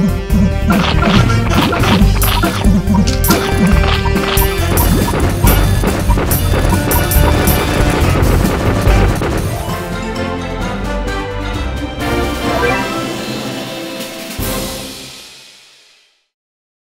Mm-hmm.